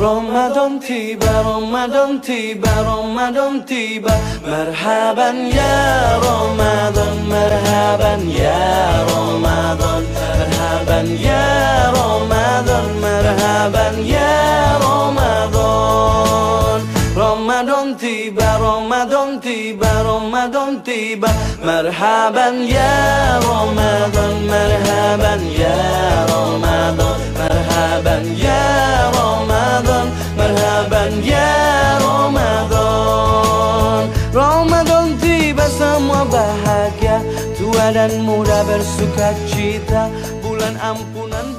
رمضان تيبا رمضان تيبا رمضان تيبا. مرحبا يا رمضان مرحبا يا رمضان. مرحبا يا رمضان مرحبا يا رمضان. رمضان تيبا رمضان تيبا رمضان تيبا. مرحبا يا رمضان. Tua dan muda bersuka cita. Bulan ampunan